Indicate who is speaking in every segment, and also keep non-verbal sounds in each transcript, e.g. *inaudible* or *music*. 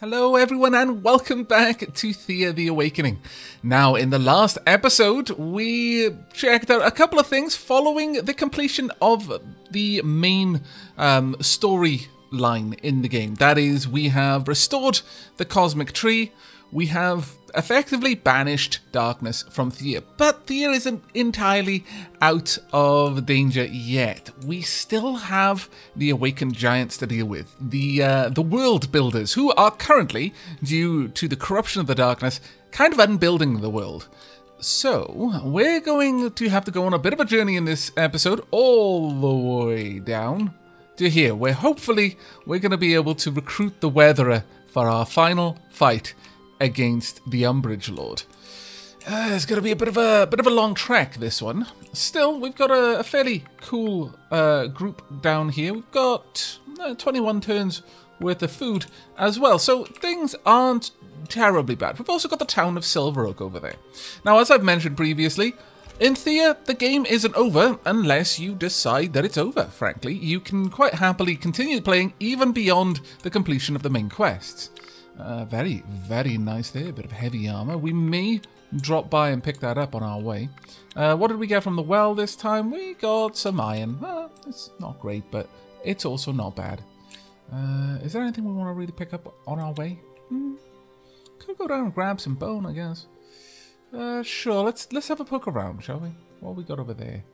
Speaker 1: Hello, everyone, and welcome back to Thea the Awakening. Now, in the last episode, we checked out a couple of things following the completion of the main um, story line in the game. That is, we have restored the Cosmic Tree, we have effectively banished darkness from Thea. But Thea isn't entirely out of danger yet. We still have the awakened giants to deal with, the uh, the world builders, who are currently, due to the corruption of the darkness, kind of unbuilding the world. So, we're going to have to go on a bit of a journey in this episode, all the way down to here, where hopefully we're going to be able to recruit the Weatherer for our final fight against the Umbrage Lord. Uh, it's going to be a bit of a bit of a long trek. This one. Still, we've got a, a fairly cool uh, group down here. We've got uh, 21 turns worth of food as well, so things aren't terribly bad. We've also got the town of Silver Oak over there. Now, as I've mentioned previously, in Thea, the game isn't over unless you decide that it's over, frankly. You can quite happily continue playing even beyond the completion of the main quests. Uh, very, very nice there. A bit of heavy armor. We may drop by and pick that up on our way. Uh, what did we get from the well this time? We got some iron. It's not great, but it's also not bad. Uh, is there anything we want to really pick up on our way? Hmm. Could go down and grab some bone, I guess. Uh, sure. Let's let's have a poke around, shall we? What we got over there?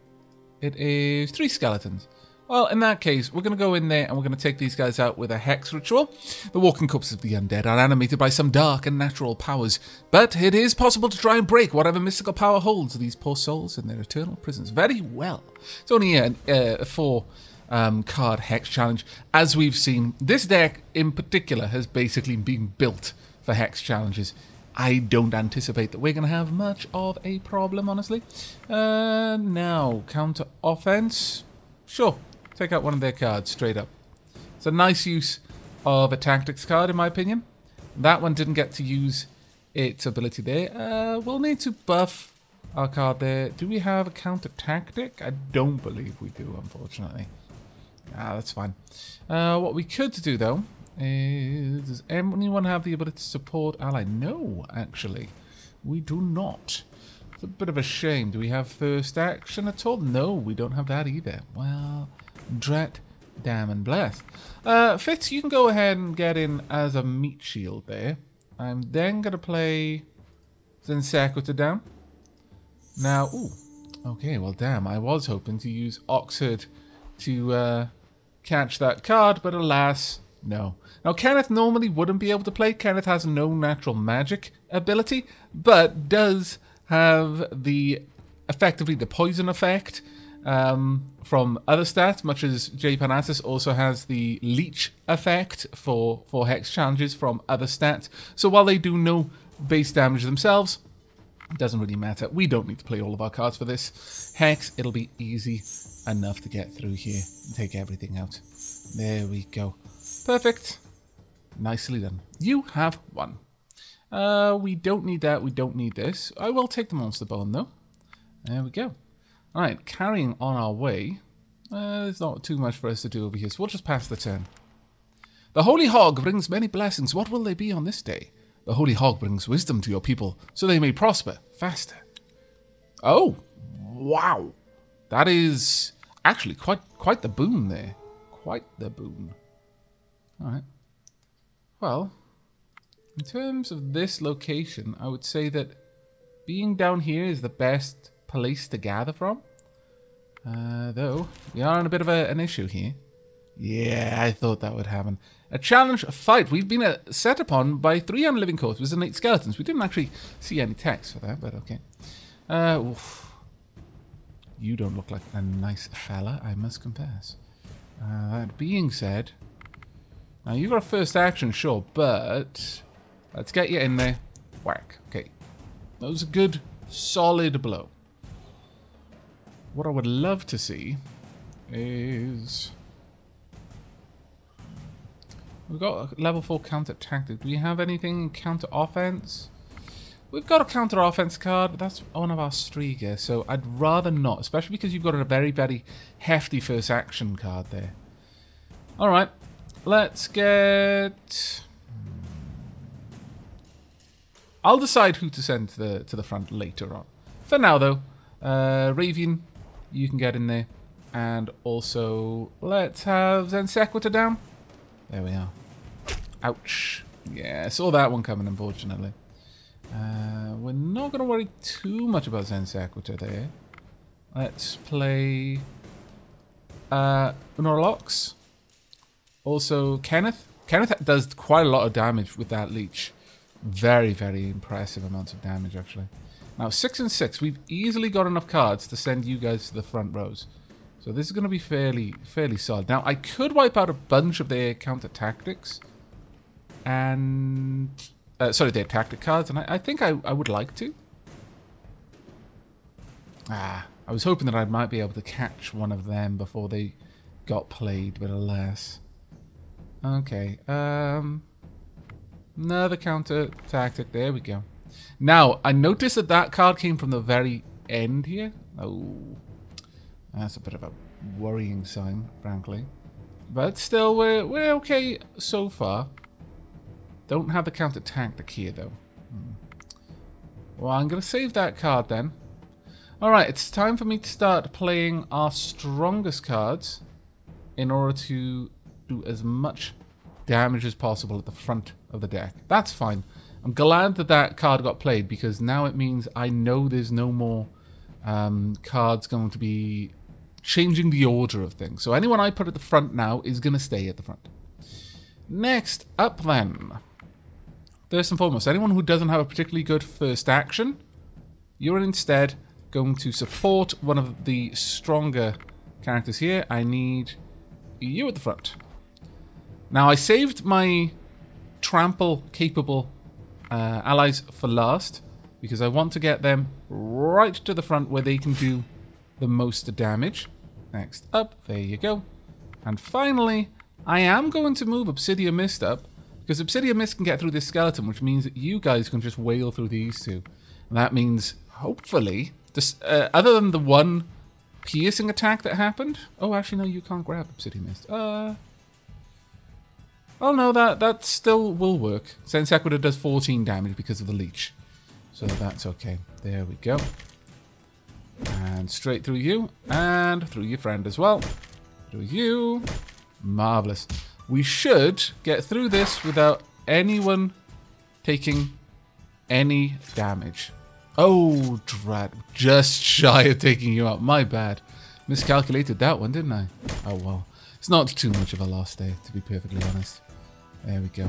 Speaker 1: It is three skeletons. Well, in that case, we're going to go in there and we're going to take these guys out with a hex ritual. The walking corpses of the undead are animated by some dark and natural powers, but it is possible to try and break whatever mystical power holds these poor souls in their eternal prisons. Very well. It's only a, a four um, card hex challenge. As we've seen, this deck in particular has basically been built for hex challenges. I don't anticipate that we're going to have much of a problem, honestly. Uh, now, counter offense. Sure, take out one of their cards straight up. It's a nice use of a tactics card, in my opinion. That one didn't get to use its ability there. Uh, we'll need to buff our card there. Do we have a counter tactic? I don't believe we do, unfortunately. Ah, that's fine. Uh, what we could do, though, is... Does anyone have the ability to support ally? No, actually. We do not. It's a bit of a shame. Do we have first action at all? No, we don't have that either. Well, Dret, damn and bless. Uh, Fitz, you can go ahead and get in as a meat shield there. I'm then going to play Zen Sequitur down. Now, ooh, okay, well, damn, I was hoping to use Oxford to uh, catch that card, but alas, no. Now, Kenneth normally wouldn't be able to play. Kenneth has no natural magic ability, but does have the effectively the poison effect um, from other stats, much as J Panatis also has the leech effect for, for hex challenges from other stats. So while they do no base damage themselves, it doesn't really matter. We don't need to play all of our cards for this. Hex, it'll be easy enough to get through here and take everything out. There we go. Perfect. Nicely done. You have one. Uh, we don't need that. We don't need this. I will take the monster bone, though. There we go. Alright, carrying on our way. Uh, there's not too much for us to do over here, so we'll just pass the turn. The Holy Hog brings many blessings. What will they be on this day? The Holy Hog brings wisdom to your people, so they may prosper faster. Oh, wow. That is actually quite quite the boon there. Quite the boon. Alright. Well, in terms of this location, I would say that being down here is the best place to gather from. Uh, though, we are in a bit of a, an issue here. Yeah, I thought that would happen. A challenge, a fight. We've been uh, set upon by three unliving corpses and eight skeletons. We didn't actually see any text for that, but okay. Uh, oof. You don't look like a nice fella, I must confess. Uh, that being said, now you've got a first action, sure, but let's get you in there. Whack. Okay. That was a good, solid blow. What I would love to see is... We've got a level 4 counter tactic. Do we have anything counter offense? We've got a counter offense card, but that's one of our Striga, so I'd rather not, especially because you've got a very, very hefty first action card there. Alright, let's get... I'll decide who to send to the to the front later on. For now, though, uh, Ravian, you can get in there, and also let's have Zen Sequitur down. There we are. Ouch. Yeah, saw that one coming, unfortunately. Uh, we're not going to worry too much about Zen Sequitur there. Let's play uh, Unorlox. Also, Kenneth. Kenneth does quite a lot of damage with that leech. Very, very impressive amounts of damage, actually. Now, 6 and 6. We've easily got enough cards to send you guys to the front rows. So this is going to be fairly fairly solid. Now, I could wipe out a bunch of their counter tactics. And... Uh, sorry, their tactic cards. And I, I think I, I would like to. Ah, I was hoping that I might be able to catch one of them before they got played, but alas. Okay, um... Another counter tactic. There we go. Now, I noticed that that card came from the very end here. Oh, that's a bit of a worrying sign, frankly. But still, we're, we're okay so far. Don't have the counter tactic here, though. Hmm. Well, I'm going to save that card then. Alright, it's time for me to start playing our strongest cards in order to do as much damage as possible at the front of the deck. That's fine. I'm glad that that card got played because now it means I know there's no more um, cards going to be changing the order of things. So anyone I put at the front now is going to stay at the front. Next up then. First and foremost, anyone who doesn't have a particularly good first action, you're instead going to support one of the stronger characters here. I need you at the front. Now, I saved my trample capable uh, allies for last because I want to get them right to the front where they can do the most damage. Next up, there you go. And finally, I am going to move Obsidian Mist up because Obsidian Mist can get through this skeleton, which means that you guys can just wail through these two. And that means, hopefully, this, uh, other than the one piercing attack that happened... Oh, actually, no, you can't grab Obsidian Mist. Uh... Oh no, that, that still will work. Zen Sequitur does 14 damage because of the leech. So that's okay. There we go. And straight through you. And through your friend as well. Through you. Marvellous. We should get through this without anyone taking any damage. Oh, drat. Just shy of taking you out. My bad. Miscalculated that one, didn't I? Oh, well. It's not too much of a loss day, to be perfectly honest. There we go.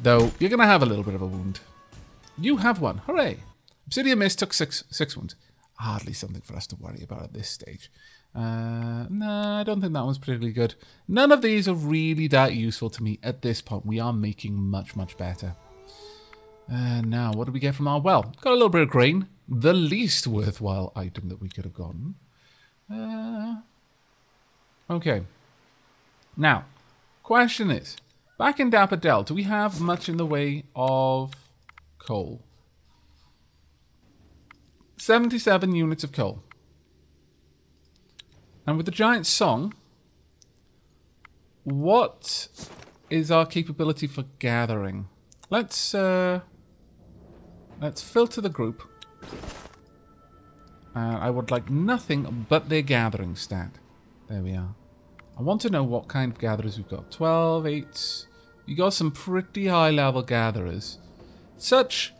Speaker 1: Though, you're going to have a little bit of a wound. You have one. Hooray. Obsidian Mist took six, six wounds. Hardly something for us to worry about at this stage. Uh, no, I don't think that one's particularly good. None of these are really that useful to me at this point. We are making much, much better. Uh, now, what do we get from our well? Got a little bit of grain. The least worthwhile item that we could have gotten. Uh, okay. Now, question is, Back in Dapper Dell, do we have much in the way of coal? 77 units of coal. And with the giant song, what is our capability for gathering? Let's uh, let's filter the group. Uh, I would like nothing but their gathering stat. There we are. I want to know what kind of gatherers we've got. 12, 8, you got some pretty high level gatherers. Such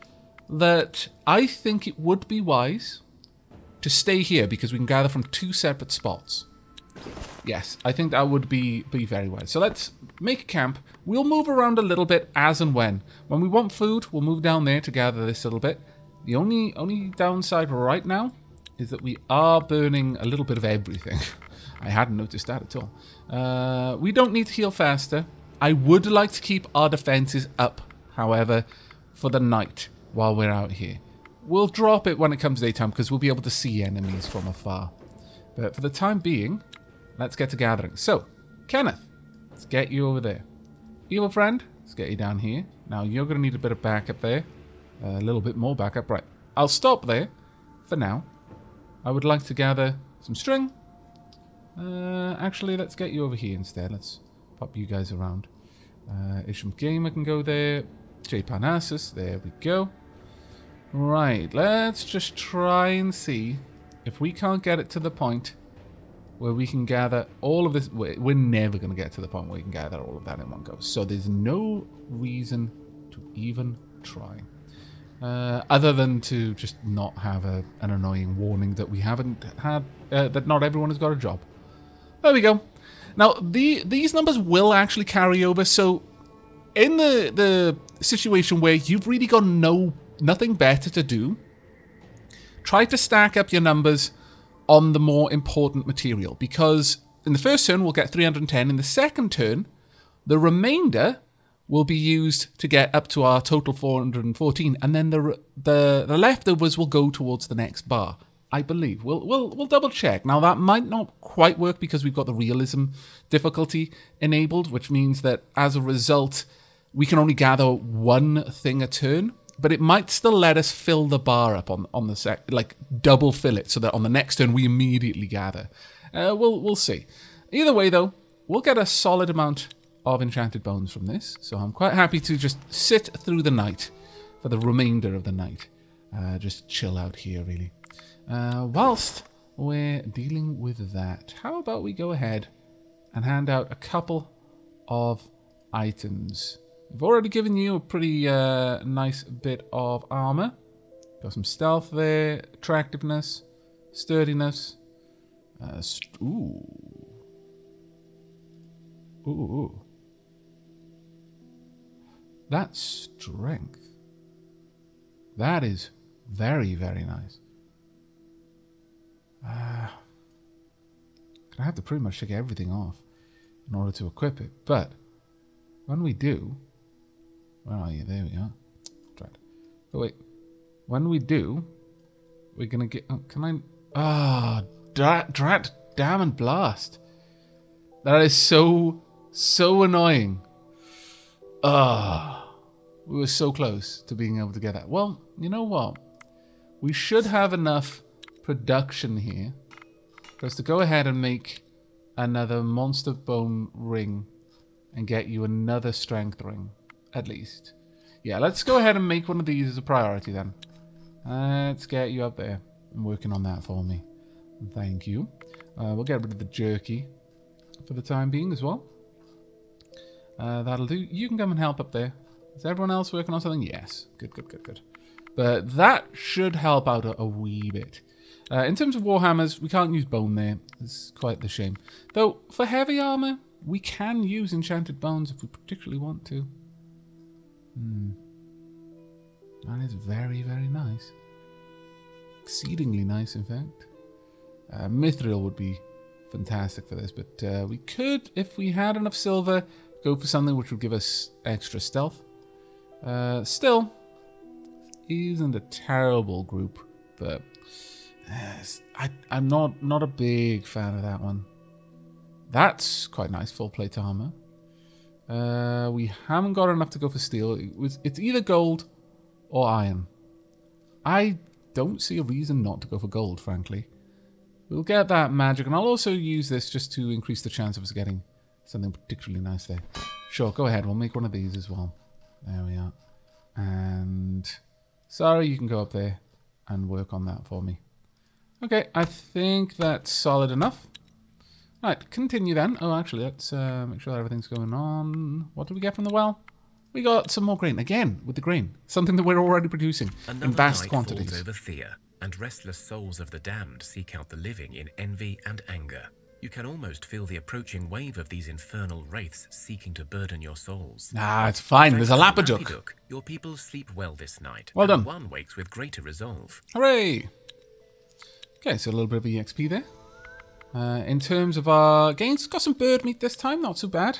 Speaker 1: that I think it would be wise to stay here because we can gather from two separate spots. Yes, I think that would be, be very wise. So let's make a camp. We'll move around a little bit as and when. When we want food, we'll move down there to gather this little bit. The only, only downside right now is that we are burning a little bit of everything. *laughs* I hadn't noticed that at all. Uh, we don't need to heal faster. I would like to keep our defenses up, however, for the night while we're out here. We'll drop it when it comes daytime because we'll be able to see enemies from afar. But for the time being, let's get to gathering. So, Kenneth, let's get you over there. Evil friend, let's get you down here. Now, you're going to need a bit of backup there. A little bit more backup. Right, I'll stop there for now. I would like to gather some string. Uh, actually, let's get you over here instead. Let's pop you guys around. Uh, Isham Gamer can go there. J Parnassus, there we go. Right, let's just try and see if we can't get it to the point where we can gather all of this. We're never going to get to the point where we can gather all of that in one go. So there's no reason to even try. Uh, other than to just not have a, an annoying warning that we haven't had, uh, that not everyone has got a job. There we go. Now, the these numbers will actually carry over, so in the, the situation where you've really got no nothing better to do, try to stack up your numbers on the more important material, because in the first turn we'll get 310, in the second turn, the remainder will be used to get up to our total 414, and then the the, the leftovers will go towards the next bar. I believe we'll we'll we'll double check. Now that might not quite work because we've got the realism difficulty enabled, which means that as a result, we can only gather one thing a turn. But it might still let us fill the bar up on on the sec, like double fill it, so that on the next turn we immediately gather. Uh, we'll we'll see. Either way, though, we'll get a solid amount of enchanted bones from this. So I'm quite happy to just sit through the night for the remainder of the night. Uh, just chill out here, really. Uh, whilst we're dealing with that, how about we go ahead and hand out a couple of items. I've already given you a pretty uh, nice bit of armor. Got some stealth there, attractiveness, sturdiness. Uh, st ooh. Ooh. That's strength. That is very, very nice. Uh, I have to pretty much take everything off in order to equip it. But when we do, where are you? There we are. Drat. Oh wait, when we do, we're gonna get. Oh, can I? Ah, oh, drat, drat, damn and blast. That is so so annoying. Ah. We were so close to being able to get that. Well, you know what? We should have enough production here us to go ahead and make another monster bone ring and get you another strength ring, at least. Yeah, let's go ahead and make one of these as a priority then. Let's get you up there and working on that for me. Thank you. Uh, we'll get rid of the jerky for the time being as well. Uh, that'll do. You can come and help up there. Is everyone else working on something? Yes. Good, good, good, good. But that should help out a, a wee bit. Uh, in terms of Warhammers, we can't use bone there. It's quite the shame. Though, for heavy armor, we can use enchanted bones if we particularly want to. Hmm. That is very, very nice. Exceedingly nice, in fact. Uh, Mithril would be fantastic for this, but uh, we could, if we had enough silver, go for something which would give us extra stealth. Uh, still, isn't a terrible group, but I, I'm not not a big fan of that one. That's quite nice, full plate armor. Uh, we haven't got enough to go for steel. It was, it's either gold or iron. I don't see a reason not to go for gold, frankly. We'll get that magic, and I'll also use this just to increase the chance of us getting something particularly nice there. Sure, go ahead. We'll make one of these as well. There we are. And sorry, you can go up there and work on that for me. Okay, I think that's solid enough. Right, continue then. Oh, actually, let's uh, make sure everything's going on. What did we get from the well? We got some more grain. Again, with the grain. Something that we're already producing Another in vast night quantities.
Speaker 2: Falls over fear, and restless souls of the damned seek out the living in envy and anger. You can almost feel the approaching wave of these infernal wraiths seeking to burden your souls.
Speaker 1: Ah, it's fine. There's a Lapperduk.
Speaker 2: Your people sleep well this night.
Speaker 1: Well done.
Speaker 2: One wakes with greater resolve.
Speaker 1: Hooray! Okay, so a little bit of EXP there. Uh, in terms of our gains, got some bird meat this time, not too bad.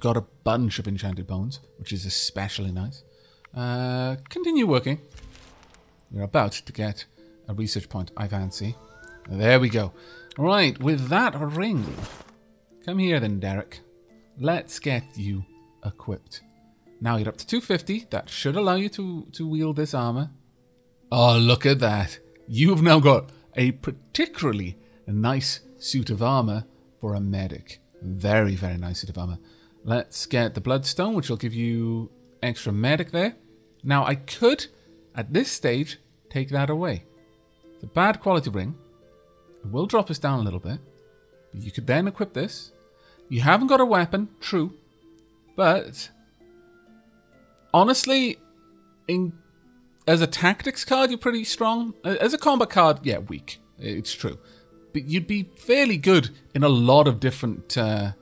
Speaker 1: Got a bunch of enchanted bones, which is especially nice. Uh, continue working. We're about to get a research point, I fancy. There we go. Right, with that ring. Come here then, Derek. Let's get you equipped. Now you're up to 250. That should allow you to, to wield this armor. Oh, look at that. You've now got a particularly nice suit of armor for a medic. Very, very nice suit of armor. Let's get the Bloodstone, which will give you extra medic there. Now, I could, at this stage, take that away. The bad quality ring. It will drop us down a little bit. But you could then equip this. You haven't got a weapon, true. But, honestly, in as a tactics card, you're pretty strong. As a combat card, yeah, weak. It's true. But you'd be fairly good in a lot of different uh,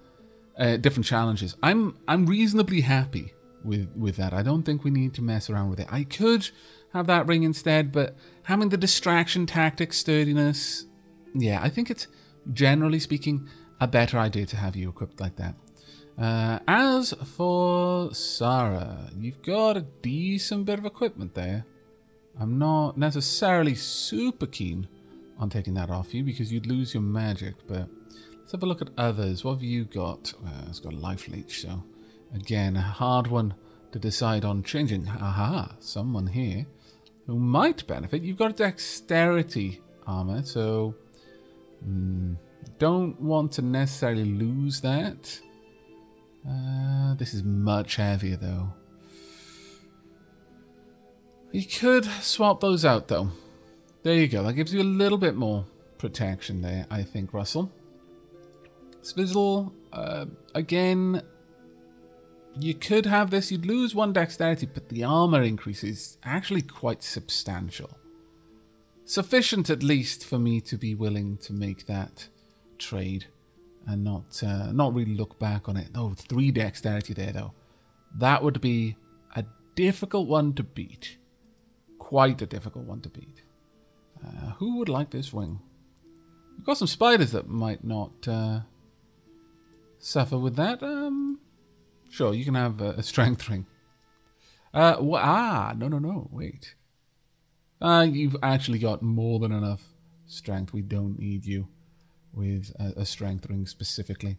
Speaker 1: uh, different challenges. I'm I'm reasonably happy with with that. I don't think we need to mess around with it. I could have that ring instead, but having the distraction tactics sturdiness, yeah, I think it's generally speaking a better idea to have you equipped like that. Uh, as for Sarah, you've got a decent bit of equipment there. I'm not necessarily super keen on taking that off you because you'd lose your magic, but let's have a look at others. What have you got? Uh, it's got life leech, so again, a hard one to decide on changing. Aha, someone here who might benefit. You've got a dexterity armor, so mm, don't want to necessarily lose that. Uh, this is much heavier though. You could swap those out though. There you go. That gives you a little bit more protection there, I think, Russell. Svizzle, uh, again, you could have this. You'd lose one dexterity, but the armor increase is actually quite substantial. Sufficient, at least, for me to be willing to make that trade and not uh, not really look back on it. Oh, three dexterity there, though. That would be a difficult one to beat quite a difficult one to beat. Uh, who would like this ring? We've got some spiders that might not uh, suffer with that. Um, sure, you can have a, a strength *laughs* ring. Uh, ah, no, no, no, wait. Uh, you've actually got more than enough strength. We don't need you with a, a strength ring specifically.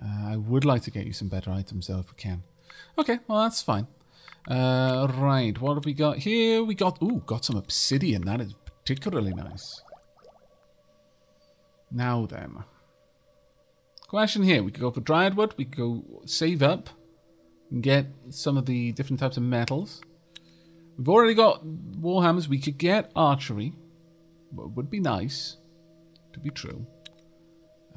Speaker 1: Uh, I would like to get you some better items though if we can. Okay, well that's fine. Uh, right, what have we got here? We got, ooh, got some obsidian. That is particularly nice. Now then. Question here. We could go for dryad wood. We could go save up and get some of the different types of metals. We've already got warhammers. We could get archery. Would be nice to be true.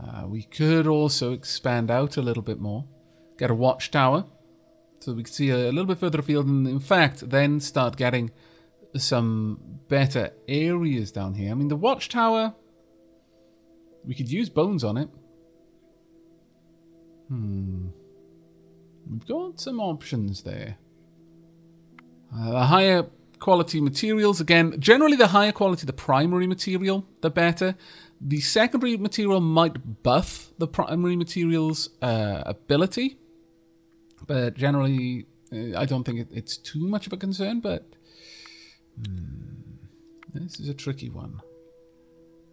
Speaker 1: Uh, we could also expand out a little bit more. Get a watchtower so we can see a, little bit further afield and in fact then start getting some better areas down here. I mean, the watchtower, we could use bones on it. Hmm. We've got some options there. Uh, the higher quality materials, again, generally the higher quality the primary material, the better. The secondary material might buff the primary material's uh, ability. But generally, uh, I don't think it, it's too much of a concern, but hmm, this is a tricky one.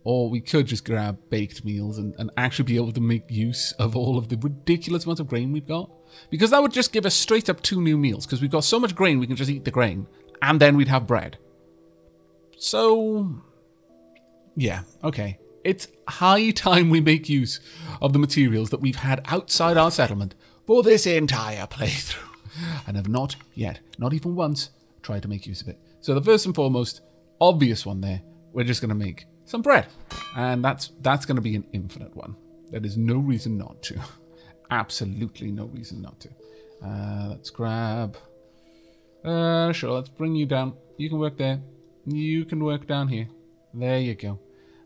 Speaker 1: Or we could just grab baked meals and, and actually be able to make use of all of the ridiculous amounts of grain we've got. Because that would just give us straight up two new meals, because we've got so much grain we can just eat the grain, and then we'd have bread. So, yeah, okay. It's high time we make use of the materials that we've had outside our settlement for this entire playthrough *laughs* and have not yet, not even once, tried to make use of it. So the first and foremost, obvious one there, we're just going to make some bread. And that's that's going to be an infinite one. There is no reason not to. *laughs* Absolutely no reason not to. Uh, let's grab... Uh, sure, let's bring you down. You can work there. You can work down here. There you go.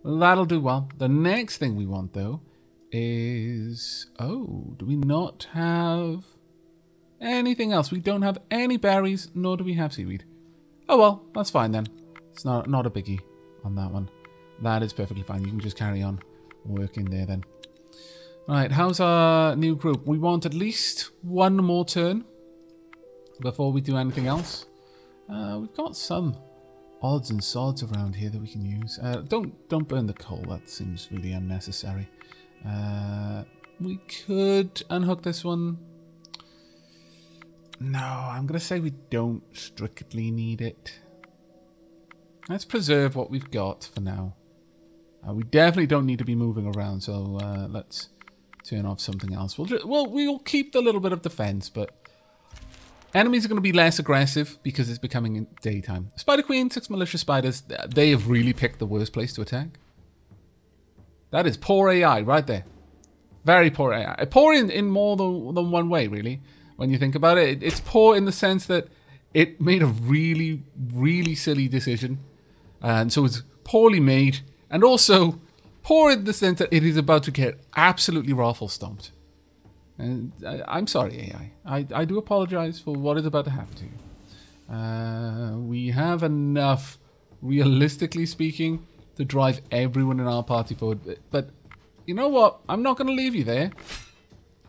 Speaker 1: That'll do well. The next thing we want, though, is... Oh, do we not have anything else? We don't have any berries, nor do we have seaweed. Oh well, that's fine then. It's not, not a biggie on that one. That is perfectly fine. You can just carry on working there then. Right, how's our new group? We want at least one more turn before we do anything else. Uh, we've got some odds and sods around here that we can use. Uh, don't don't burn the coal. That seems really unnecessary. Uh, we could unhook this one. No, I'm going to say we don't strictly need it. Let's preserve what we've got for now. Uh, we definitely don't need to be moving around, so uh, let's turn off something else. We'll, just, well, we'll keep the little bit of defense, but Enemies are going to be less aggressive because it's becoming in daytime. Spider Queen, six malicious spiders, they have really picked the worst place to attack. That is poor AI right there. Very poor AI. Poor in, in more than, than one way, really, when you think about it. It's poor in the sense that it made a really, really silly decision. And so it's poorly made. And also poor in the sense that it is about to get absolutely raffle stomped. And I, am sorry, AI. I, I do apologize for what is about to happen to you. Uh, we have enough, realistically speaking, to drive everyone in our party forward. But you know what? I'm not going to leave you there.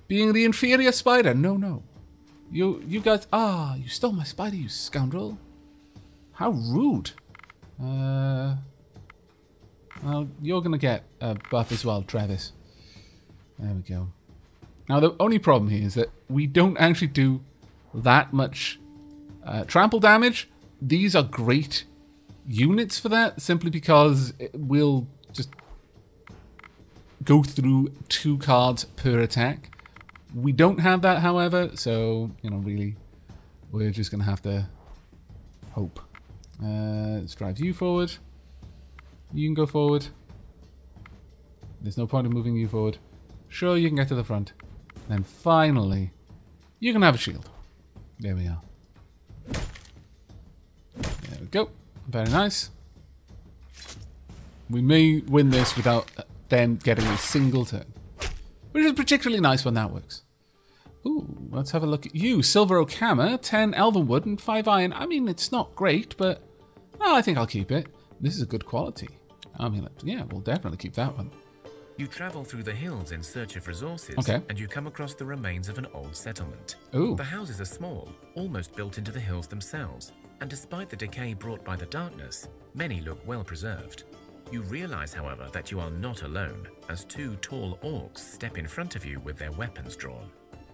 Speaker 1: Being the inferior spider. No, no. You you guys... Ah, you stole my spider, you scoundrel. How rude. Uh... Well, you're going to get a buff as well, Travis. There we go. Now, the only problem here is that we don't actually do that much uh, trample damage. These are great units for that, simply because it will just go through two cards per attack. We don't have that, however, so, you know, really, we're just going to have to hope. Uh, let's drive you forward. You can go forward. There's no point in moving you forward. Sure, you can get to the front. Then finally, you can have a shield. There we are. There we go. Very nice. We may win this without them getting a single turn. Which is particularly nice when that works. Ooh, let's have a look at you. Silver Oak Hammer, 10 Elven Wood, and 5 Iron. I mean, it's not great, but well, I think I'll keep it. This is a good quality. I mean, yeah, we'll definitely keep that one.
Speaker 2: You travel through the hills in search of resources,
Speaker 1: okay.
Speaker 2: and you come across the remains of an old settlement.
Speaker 1: Ooh.
Speaker 2: The houses are small, almost built into the hills themselves, and despite the decay brought by the darkness, many look well preserved. You realize, however, that you are not alone, as two tall orcs step in front of you with their weapons drawn.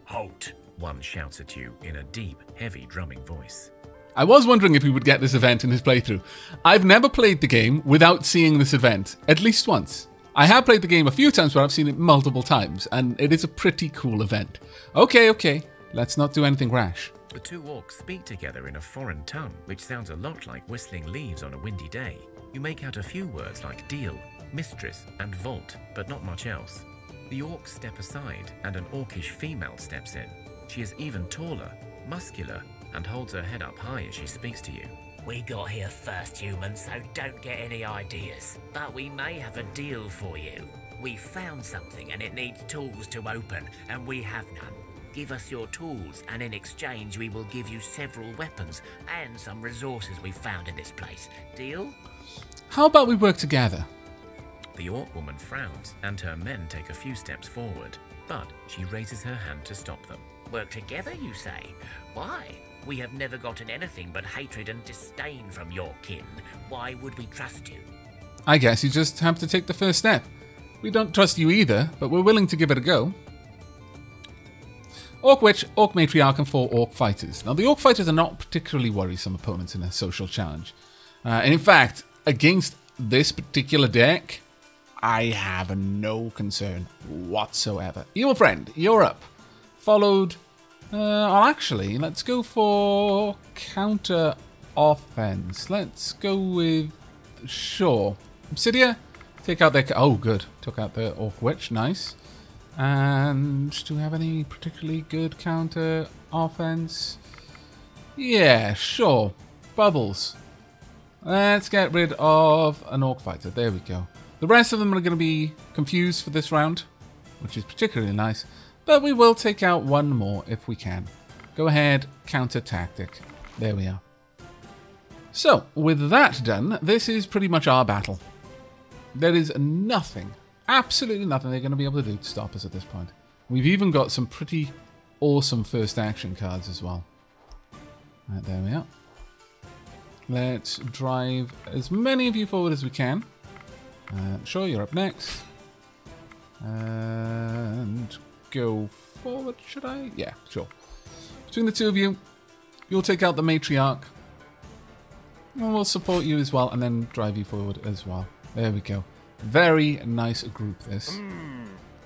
Speaker 2: Halt! One shouts at you in a deep, heavy drumming voice.
Speaker 1: I was wondering if we would get this event in his playthrough. I've never played the game without seeing this event, at least once. I have played the game a few times where I've seen it multiple times, and it is a pretty cool event. Okay, okay, let's not do anything rash.
Speaker 2: The two orcs speak together in a foreign tongue, which sounds a lot like whistling leaves on a windy day. You make out a few words like deal, mistress, and vault, but not much else. The orcs step aside, and an orcish female steps in. She is even taller, muscular, and holds her head up high as she speaks to you.
Speaker 3: We got here first, human, so don't get any ideas. But we may have a deal for you. We found something and it needs tools to open, and we have none. Give us your tools, and in exchange, we will give you several weapons and some resources we found in this place. Deal?
Speaker 1: How about we work together?
Speaker 2: The orc woman frowns, and her men take a few steps forward, but she raises her hand to stop them.
Speaker 3: Work together, you say? Why? We have never gotten anything but hatred and disdain from your kin. Why would we trust you?
Speaker 1: I guess you just have to take the first step. We don't trust you either, but we're willing to give it a go. Orc Witch, Orc Matriarch, and four Orc Fighters. Now, the Orc Fighters are not particularly worrisome opponents in a social challenge. Uh, and in fact, against this particular deck, I have no concern whatsoever. Evil Friend, you're up. Followed... Uh, well, actually, let's go for counter offense. Let's go with... Sure. Obsidia, take out their... Oh, good. Took out the Orc Witch. Nice. And do we have any particularly good counter offense? Yeah, sure. Bubbles. Let's get rid of an Orc Fighter. There we go. The rest of them are going to be confused for this round, which is particularly nice. But we will take out one more if we can. Go ahead, counter tactic. There we are. So, with that done, this is pretty much our battle. There is nothing absolutely nothing they're going to be able to do to stop us at this point. We've even got some pretty awesome first action cards as well. Right, there we are. Let's drive as many of you forward as we can. Uh, sure, you're up next. And go forward, should I? Yeah, sure. Between the two of you, you'll take out the matriarch. And we'll support you as well, and then drive you forward as well. There we go. Very nice group, this.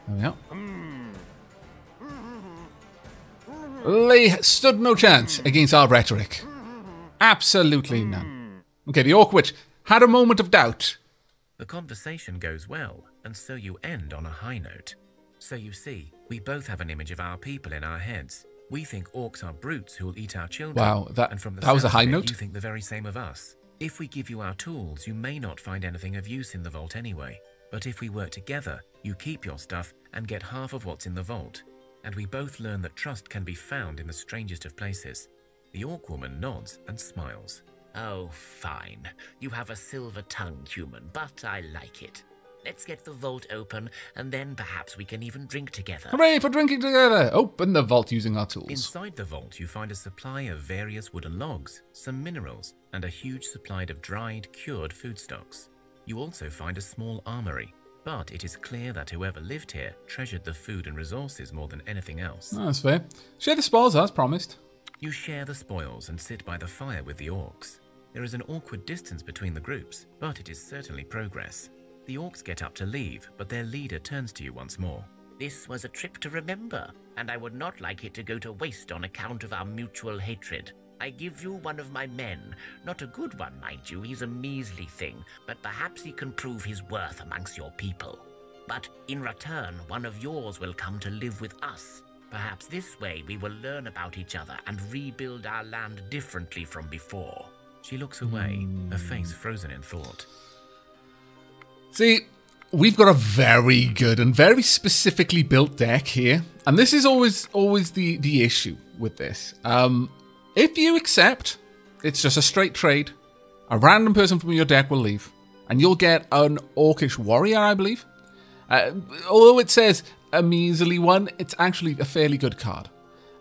Speaker 1: There we go. They stood no chance against our rhetoric. Absolutely none. Okay, the Orc Witch had a moment of doubt.
Speaker 2: The conversation goes well, and so you end on a high note. So you see, we both have an image of our people in our heads. We think orcs are brutes who will eat our children.
Speaker 1: Wow, that-
Speaker 2: and from the
Speaker 1: that was a high note.
Speaker 2: You think the very same of us. If we give you our tools, you may not find anything of use in the vault anyway. But if we work together, you keep your stuff and get half of what's in the vault. And we both learn that trust can be found in the strangest of places. The orc woman nods and smiles.
Speaker 3: Oh, fine. You have a silver tongue, human, but I like it. Let's get the vault open, and then perhaps we can even drink together.
Speaker 1: Hooray for drinking together! Open the vault using our tools.
Speaker 2: Inside the vault, you find a supply of various wooden logs, some minerals, and a huge supply of dried, cured foodstuffs. You also find a small armory, but it is clear that whoever lived here treasured the food and resources more than anything else.
Speaker 1: Oh, that's fair. Share the spoils as promised.
Speaker 2: You share the spoils and sit by the fire with the orcs. There is an awkward distance between the groups, but it is certainly progress. The orcs get up to leave, but their leader turns to you once more.
Speaker 3: This was a trip to remember, and I would not like it to go to waste on account of our mutual hatred. I give you one of my men. Not a good one, mind you, he's a measly thing, but perhaps he can prove his worth amongst your people. But in return, one of yours will come to live with us. Perhaps this way we will learn about each other and rebuild our land differently from before.
Speaker 2: She looks away, her face hmm. frozen in thought.
Speaker 1: See, we've got a very good and very specifically built deck here, and this is always always the the issue with this. Um, if you accept, it's just a straight trade. A random person from your deck will leave, and you'll get an orcish warrior, I believe. Uh, although it says a measly one, it's actually a fairly good card.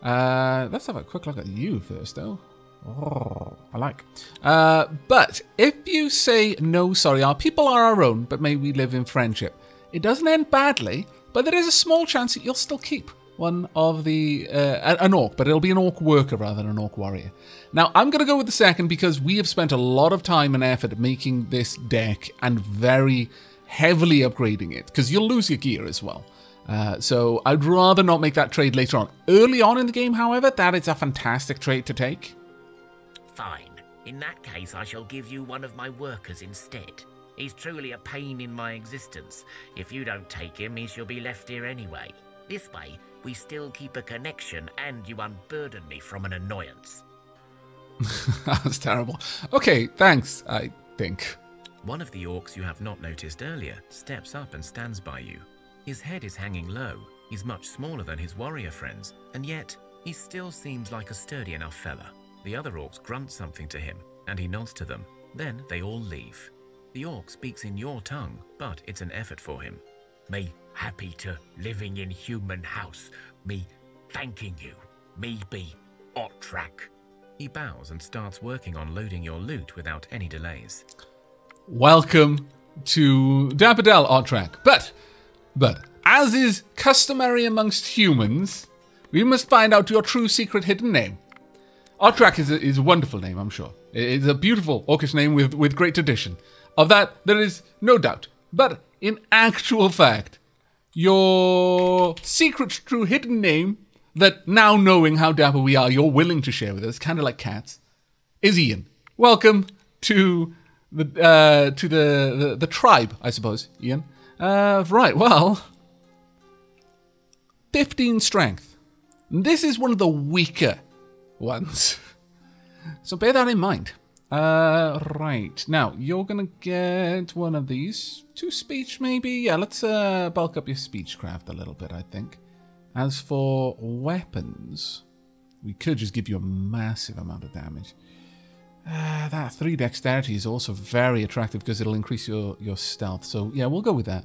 Speaker 1: Uh, let's have a quick look at you first, though. Oh, I like. Uh, but if you say, no, sorry, our people are our own, but may we live in friendship, it doesn't end badly, but there is a small chance that you'll still keep one of the, uh, an orc, but it'll be an orc worker rather than an orc warrior. Now, I'm going to go with the second because we have spent a lot of time and effort making this deck and very heavily upgrading it, because you'll lose your gear as well. Uh, so I'd rather not make that trade later on. Early on in the game, however, that is a fantastic trade to take.
Speaker 3: Fine. In that case, I shall give you one of my workers instead. He's truly a pain in my existence. If you don't take him, he shall be left here anyway. This way, we still keep a connection and you unburden me from an annoyance. *laughs*
Speaker 1: That's terrible. Okay, thanks, I think.
Speaker 2: One of the orcs you have not noticed earlier steps up and stands by you. His head is hanging low, he's much smaller than his warrior friends, and yet he still seems like a sturdy enough fella. The other orcs grunt something to him, and he nods to them. Then they all leave. The orc speaks in your tongue, but it's an effort for him.
Speaker 3: Me happy to living in human house. Me thanking you. Me be Otrak.
Speaker 2: He bows and starts working on loading your loot without any delays.
Speaker 1: Welcome to Dapperdell Art Track. But, but, as is customary amongst humans, we must find out your true secret hidden name. Art Track is a, is a wonderful name, I'm sure. It's a beautiful orcish name with, with great tradition. Of that, there is no doubt. But in actual fact, your secret, true, hidden name that now knowing how dapper we are, you're willing to share with us, kind of like cats, is Ian. Welcome to the uh, to the, the the tribe, I suppose, Ian. Uh, right. Well, fifteen strength. This is one of the weaker ones, so bear that in mind. Uh, right now you're gonna get one of these. Two speech, maybe. Yeah, let's uh, bulk up your speechcraft a little bit. I think. As for weapons, we could just give you a massive amount of damage. Uh, that three dexterity is also very attractive because it'll increase your, your stealth. So yeah, we'll go with that.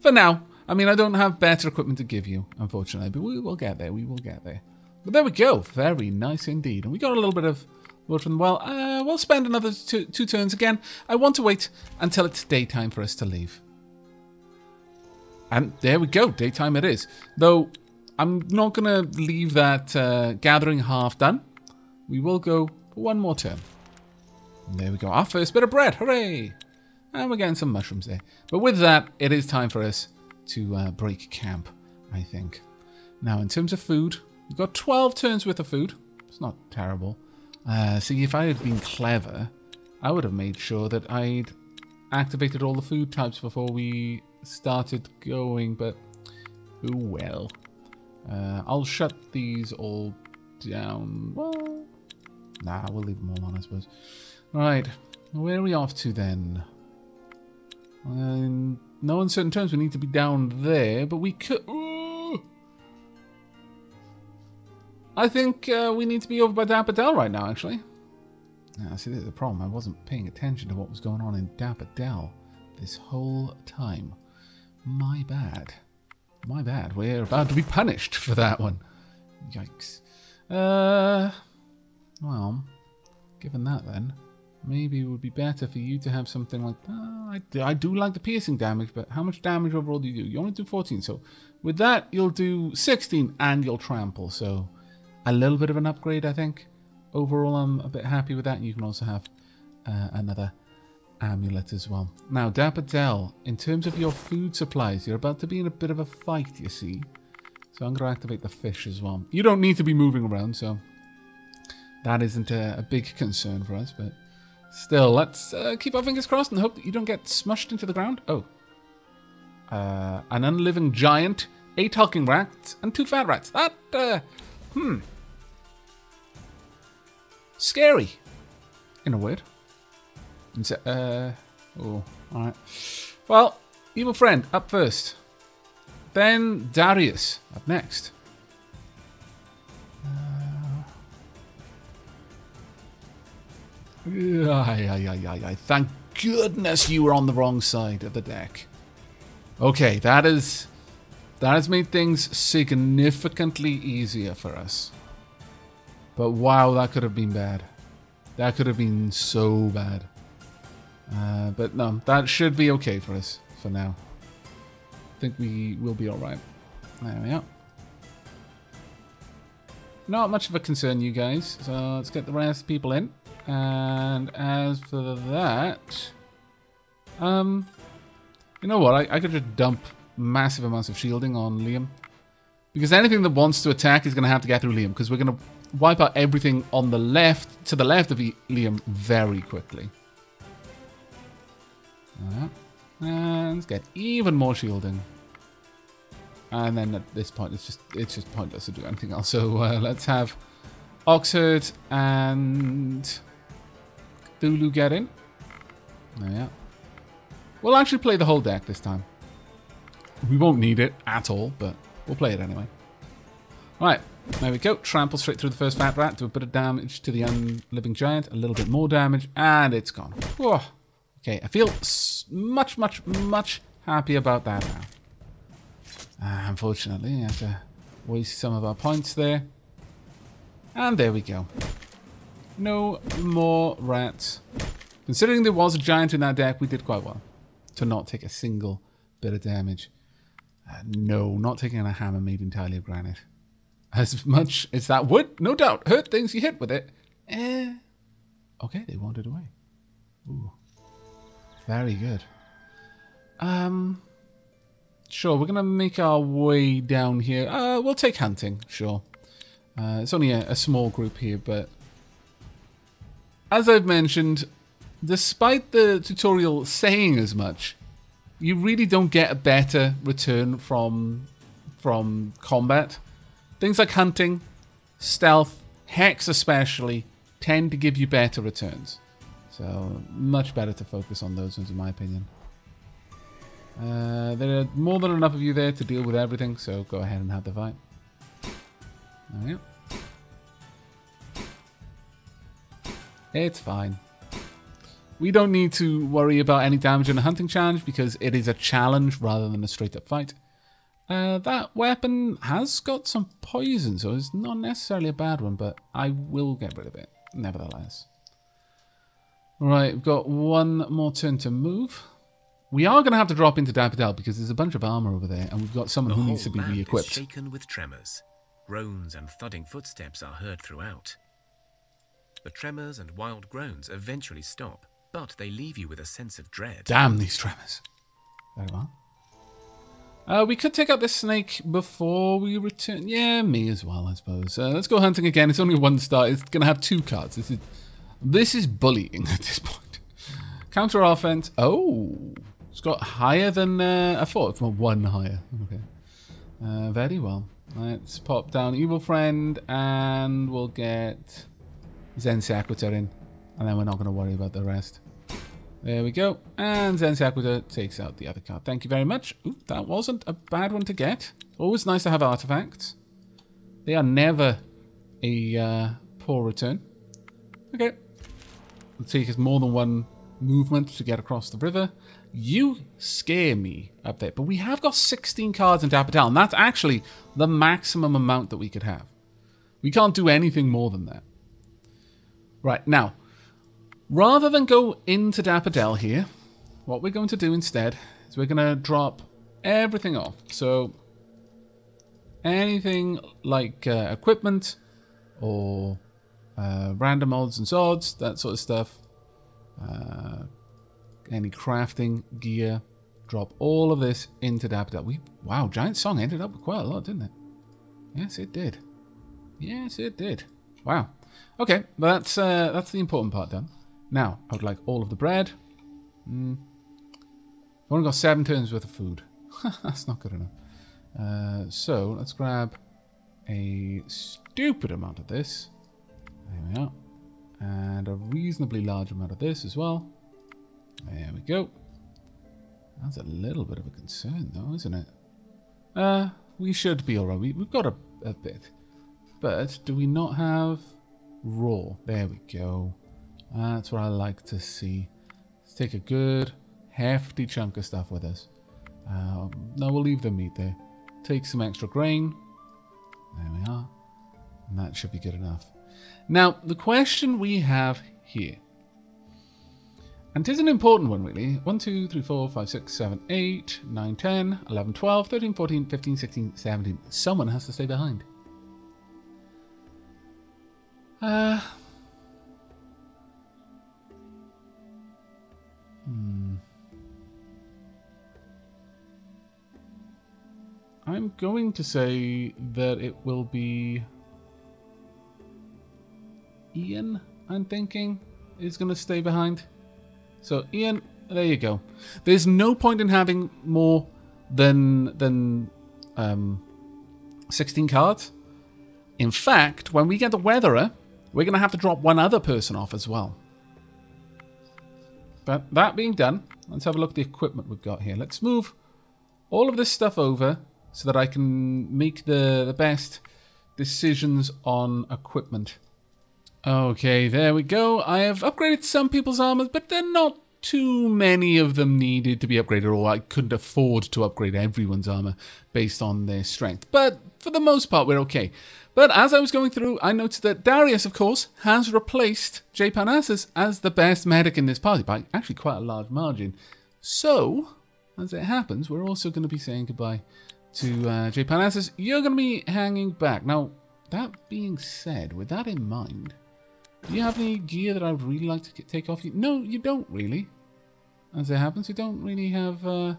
Speaker 1: For now, I mean, I don't have better equipment to give you, unfortunately, but we will get there. We will get there. But there we go. Very nice indeed. And we got a little bit of wood from the well. Uh, we'll spend another two, two turns again. I want to wait until it's daytime for us to leave. And there we go. Daytime it is. Though I'm not going to leave that uh, gathering half done. We will go one more turn. And there we go. Our first bit of bread. Hooray! And we're getting some mushrooms there. But with that, it is time for us to uh, break camp, I think. Now, in terms of food, We've got 12 turns worth of food. It's not terrible. Uh, see, if I had been clever, I would have made sure that I'd activated all the food types before we started going, but oh well. Uh, I'll shut these all down. Well, nah, we'll leave them all on, I suppose. Right, where are we off to then? In no uncertain terms, we need to be down there, but we could... Ooh! I think uh, we need to be over by Dapper Dell right now, actually. Now, see, there's the problem. I wasn't paying attention to what was going on in Dapper Dell this whole time. My bad. My bad. We're about to be punished for that one. Yikes. Uh, well, given that then, maybe it would be better for you to have something like... Uh, I, do, I do like the piercing damage, but how much damage overall do you do? You only do 14, so with that you'll do 16 and you'll trample, so a little bit of an upgrade, I think. Overall, I'm a bit happy with that. You can also have uh, another amulet as well. Now, Dapper Dell, in terms of your food supplies, you're about to be in a bit of a fight, you see. So I'm going to activate the fish as well. You don't need to be moving around, so that isn't a, a big concern for us, but still, let's uh, keep our fingers crossed and hope that you don't get smushed into the ground. Oh. Uh, an unliving giant, eight hulking rats, and two fat rats. That, uh, hmm, scary, in a word. Uh, oh, alright. Well, evil friend, up first. Then Darius, up next. Uh, yeah, yeah, yeah, yeah. Thank goodness you were on the wrong side of the deck. Okay, that is that has made things significantly easier for us. But wow, that could have been bad. That could have been so bad. Uh, but no, that should be okay for us for now. I think we will be alright. There we are. Not much of a concern, you guys. So let's get the rest of the people in. And as for that... Um, you know what? I, I could just dump massive amounts of shielding on Liam. Because anything that wants to attack is going to have to get through Liam. Because we're going to wipe out everything on the left, to the left of Liam very quickly. Right. And let's get even more shielding. And then at this point, it's just it's just pointless to do anything else. So uh, let's have Oxford and Cthulhu get in. Yeah. We'll actually play the whole deck this time. We won't need it at all, but we'll play it anyway. Right, there we go. Trample straight through the first fat rat. Do a bit of damage to the unliving giant. A little bit more damage. And it's gone. Whoa. Okay, I feel much, much, much happy about that now. Uh, unfortunately, I have to waste some of our points there. And there we go. No more rats. Considering there was a giant in that deck, we did quite well. To not take a single bit of damage. Uh, no, not taking a hammer made entirely of granite. As much as that would, no doubt, hurt things you hit with it. Eh. Okay, they wandered away. Ooh. Very good. Um, sure, we're going to make our way down here. Uh, we'll take hunting, sure. Uh, it's only a, a small group here, but as I've mentioned, despite the tutorial saying as much, you really don't get a better return from from combat. Things like hunting, stealth, hex especially, tend to give you better returns. So, much better to focus on those ones in my opinion. Uh, there are more than enough of you there to deal with everything, so go ahead and have the fight. There. It's fine. We don't need to worry about any damage in a hunting challenge because it is a challenge rather than a straight up fight. Uh, that weapon has got some poison, so it's not necessarily a bad one, but I will get rid of it, nevertheless. Right, we've got one more turn to move. We are going to have to drop into Dapper because there's a bunch of armor over there, and we've got someone
Speaker 2: the
Speaker 1: who needs to be re-equipped.
Speaker 2: shaken with tremors. Groans and thudding footsteps are heard throughout. The tremors and wild groans eventually stop, but they leave you with a sense of dread.
Speaker 1: Damn these tremors. Very well. Uh, we could take out this snake before we return. Yeah, me as well, I suppose. Uh, let's go hunting again. It's only one star. It's going to have two cards. This is this is bullying *laughs* at this point. Counter offense. Oh, it's got higher than uh, I thought. Well, one higher. Okay. Uh, very well. Let's pop down Evil Friend and we'll get Zen Sequitur in. And then we're not going to worry about the rest. There we go. And Zen Sequitur takes out the other card. Thank you very much. Ooh, that wasn't a bad one to get. Always nice to have artifacts. They are never a uh, poor return. Okay. It'll take us more than one movement to get across the river. You scare me up there. But we have got 16 cards in Dapper Tal, and that's actually the maximum amount that we could have. We can't do anything more than that. Right, now, Rather than go into Dapper Dell here, what we're going to do instead is we're going to drop everything off. So anything like uh, equipment or uh, random odds and sods, that sort of stuff, uh, any crafting gear, drop all of this into Dell. We, wow, Giant Song ended up with quite a lot, didn't it? Yes, it did. Yes, it did. Wow. Okay, but that's uh, that's the important part done. Now, I would like all of the bread. Mm. I've only got seven turns worth of food. *laughs* That's not good enough. Uh, so, let's grab a stupid amount of this. There we are. And a reasonably large amount of this as well. There we go. That's a little bit of a concern though, isn't it? Uh, we should be alright. We, we've got a, a bit. But do we not have raw? There we go. That's what I like to see. Let's take a good, hefty chunk of stuff with us. Um, no, we'll leave the meat there. Take some extra grain. There we are. And that should be good enough. Now, the question we have here. And it is an important one, really. 1, 2, 3, 4, 5, 6, 7, 8, 9, 10, 11, 12, 13, 14, 15, 16, 17. Someone has to stay behind. Uh, Hmm. I'm going to say that it will be Ian, I'm thinking, is going to stay behind. So Ian, there you go. There's no point in having more than than um, 16 cards. In fact, when we get the Weatherer, we're going to have to drop one other person off as well. But that being done, let's have a look at the equipment we've got here. Let's move all of this stuff over so that I can make the, the best decisions on equipment. Okay, there we go. I have upgraded some people's armors, but they're not too many of them needed to be upgraded, or I couldn't afford to upgrade everyone's armor based on their strength. But for the most part, we're okay. But as I was going through, I noticed that Darius, of course, has replaced Jay Parnassus as the best medic in this party by actually quite a large margin. So, as it happens, we're also going to be saying goodbye to uh, Parnassus. You're going to be hanging back. Now, that being said, with that in mind, do you have any gear that I would really like to take off you? No, you don't really. As it happens, you don't really have uh,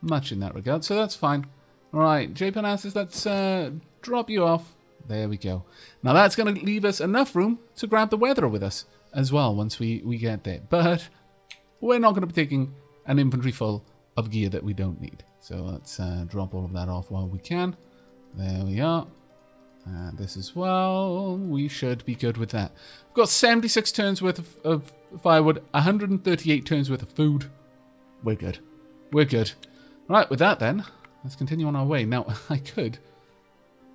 Speaker 1: much in that regard, so that's fine. Alright, Jay Parnassus, let's uh, drop you off there we go. Now that's going to leave us enough room to grab the weather with us as well once we, we get there. But we're not going to be taking an inventory full of gear that we don't need. So let's uh, drop all of that off while we can. There we are. And this as well. We should be good with that. We've got 76 turns worth of, of firewood, 138 turns worth of food. We're good. We're good. Right, with that then, let's continue on our way. Now, *laughs* I could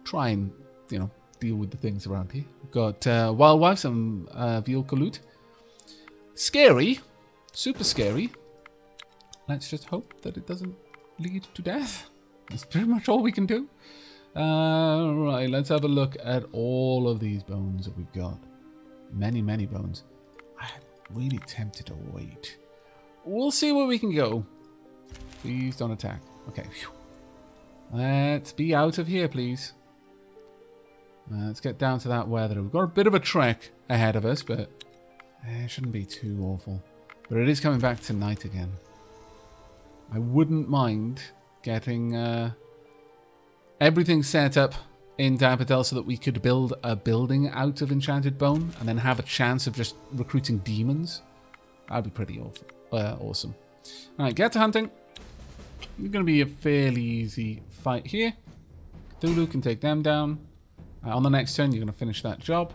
Speaker 1: try and you know, deal with the things around here. We've got uh, Wild Wives and uh, Veal Scary. Super scary. Let's just hope that it doesn't lead to death. That's pretty much all we can do. Uh, right, let's have a look at all of these bones that we've got. Many, many bones. I'm really tempted to wait. We'll see where we can go. Please don't attack. Okay. Let's be out of here, please. Let's get down to that weather. We've got a bit of a trek ahead of us, but it shouldn't be too awful. But it is coming back tonight again. I wouldn't mind getting uh, everything set up in Dapperdell so that we could build a building out of Enchanted Bone and then have a chance of just recruiting demons. That'd be pretty awful, uh, awesome. All right, get to hunting. It's going to be a fairly easy fight here. Cthulhu can take them down. Uh, on the next turn, you're going to finish that job.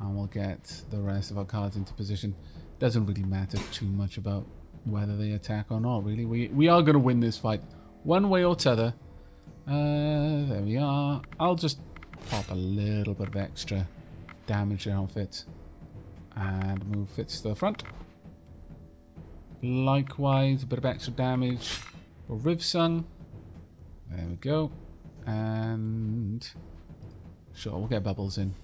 Speaker 1: And we'll get the rest of our cards into position. Doesn't really matter too much about whether they attack or not, really. We, we are going to win this fight one way or t'other. Uh, there we are. I'll just pop a little bit of extra damage on Fitz. And move Fitz to the front. Likewise, a bit of extra damage for Rivsung. There we go. And... Sure, we'll get Bubbles in.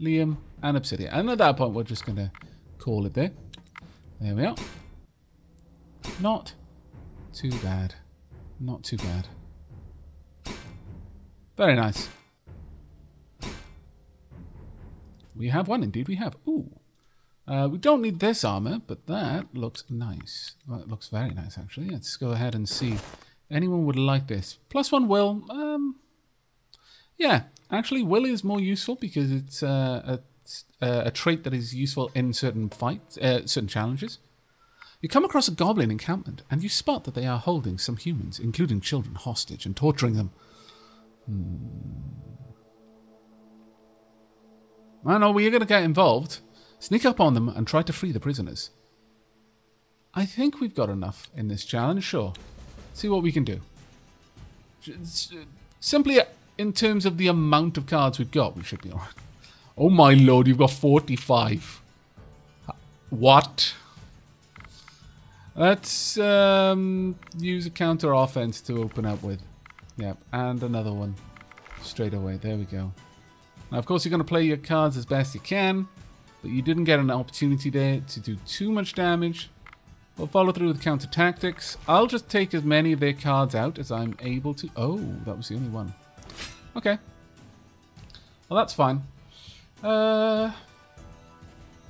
Speaker 1: Liam and Obsidian. And at that point, we're just going to call it there. There we are. Not too bad. Not too bad. Very nice. We have one, indeed we have. Ooh. Uh, we don't need this armor, but that looks nice. Well, it looks very nice, actually. Let's go ahead and see. Anyone would like this. Plus one will. Um, yeah, actually, will is more useful because it's uh, a, a trait that is useful in certain fights, uh, certain challenges. You come across a goblin encampment, and you spot that they are holding some humans, including children, hostage and torturing them. Hmm. I know, we're going to get involved. Sneak up on them and try to free the prisoners. I think we've got enough in this challenge, sure. See what we can do. Simply in terms of the amount of cards we've got, we should be alright. Oh my lord, you've got 45. What? Let's um, use a counter offense to open up with. Yep, and another one straight away. There we go. Now, of course, you're going to play your cards as best you can, but you didn't get an opportunity there to do too much damage. We'll follow through with counter tactics. I'll just take as many of their cards out as I'm able to. Oh, that was the only one. Okay. Well, that's fine. Uh,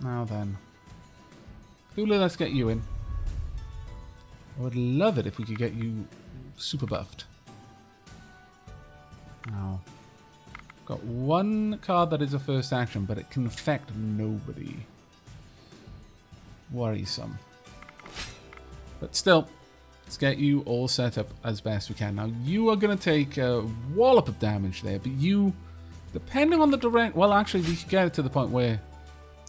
Speaker 1: now then. Hula, let's get you in. I would love it if we could get you super buffed. Now, got one card that is a first action, but it can affect nobody. Worrisome. But still, let's get you all set up as best we can. Now, you are going to take a wallop of damage there, but you, depending on the direct... Well, actually, we could get it to the point where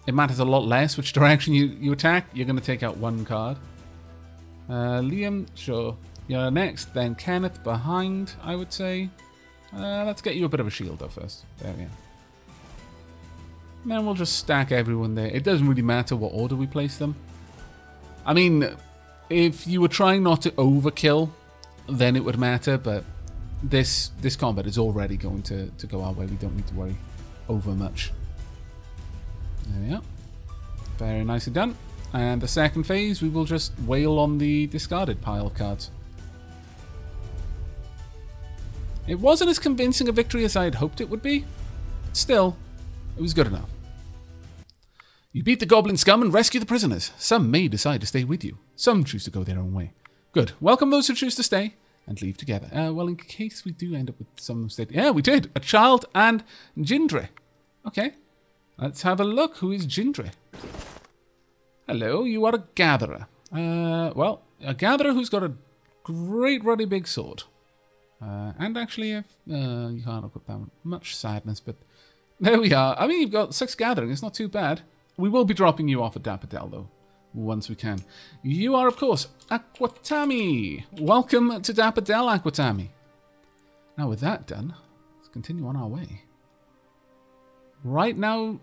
Speaker 1: it matters a lot less which *laughs* direction you, you attack. You're going to take out one card. Uh, Liam, sure. You're next, then Kenneth behind, I would say. Uh, let's get you a bit of a shield though first. There we are. And then we'll just stack everyone there. It doesn't really matter what order we place them. I mean, if you were trying not to overkill, then it would matter, but this this combat is already going to, to go our way. We don't need to worry over much. There we are. Very nicely done. And the second phase, we will just wail on the discarded pile of cards. It wasn't as convincing a victory as I had hoped it would be, still, it was good enough. You beat the goblin scum and rescue the prisoners. Some may decide to stay with you. Some choose to go their own way. Good. Welcome those who choose to stay and leave together. Uh, well, in case we do end up with some state... Yeah, we did. A child and Jindre. Okay. Let's have a look. Who is Jindre? Hello, you are a gatherer. Uh, well, a gatherer who's got a great ruddy big sword. Uh, and actually, if, uh, you can't equip that much sadness, but there we are. I mean, you've got six gathering. It's not too bad. We will be dropping you off at Dapperdell, though, once we can. You are, of course, Aquatami. Welcome to Dapperdell, Aquatami. Now, with that done, let's continue on our way. Right now,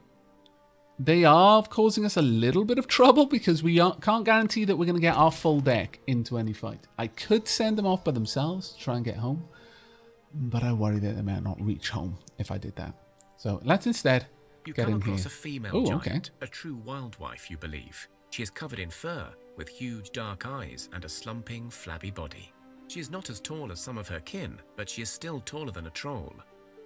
Speaker 1: they are causing us a little bit of trouble because we can't guarantee that we're going to get our full deck into any fight. I could send them off by themselves to try and get home, but I worry that they might not reach home if I did that. So let's instead
Speaker 2: you
Speaker 1: get
Speaker 2: come
Speaker 1: in
Speaker 2: across
Speaker 1: here.
Speaker 2: a female
Speaker 1: Ooh,
Speaker 2: giant,
Speaker 1: okay.
Speaker 2: a true wild wife, you believe. She is covered in fur, with huge dark eyes and a slumping, flabby body. She is not as tall as some of her kin, but she is still taller than a troll.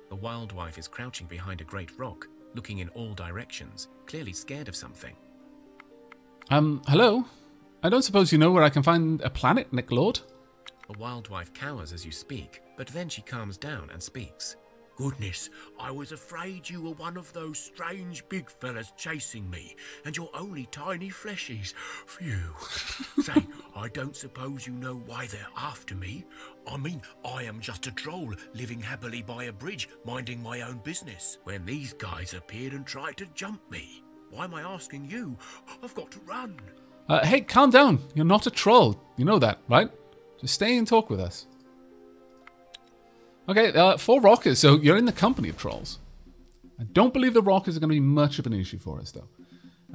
Speaker 2: The wild wife is crouching behind a great rock, looking in all directions, clearly scared of something.
Speaker 1: Um, hello? I don't suppose you know where I can find a planet, Nick Lord?
Speaker 4: The wild wife cowers as you speak, but then she calms down and speaks.
Speaker 2: Goodness, I was afraid you were one of those strange big fellas chasing me, and you're only tiny fleshies. Phew. *laughs* Say, I don't suppose you know why they're after me. I mean, I am just a troll living happily by a bridge, minding my own business, when these guys appeared and tried to jump me. Why am I asking you? I've got to run.
Speaker 1: Uh, hey, calm down. You're not a troll. You know that, right? Just stay and talk with us. Okay, uh, four rockers, so you're in the company of trolls. I don't believe the rockers are going to be much of an issue for us, though.